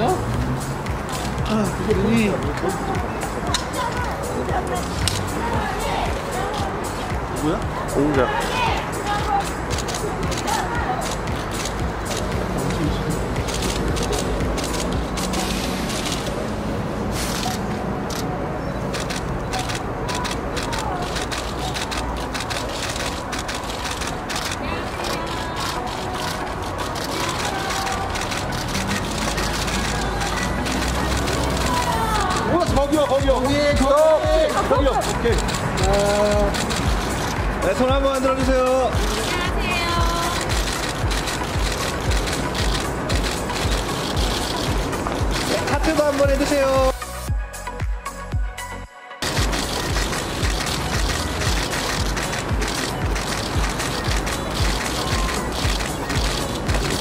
걸려? 아, 그러니. 누구야? 공자. 거기요. 거기, 저기. 거기요. 오케이. 네, 손 한번 흔들어 주세요. 네, 하트도 한번 해주세요.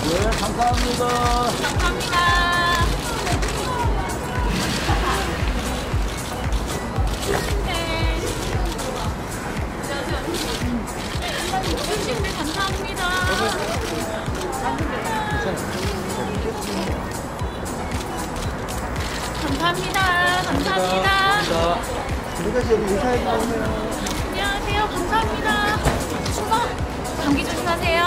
네, 감사합니다. 감사합니다. 네, 감사합니다. 감사합니다. 감사합니다. 우리가 여기 인사해 주세요. 안녕하세요. 감사합니다. 수고. 감기 조심하세요.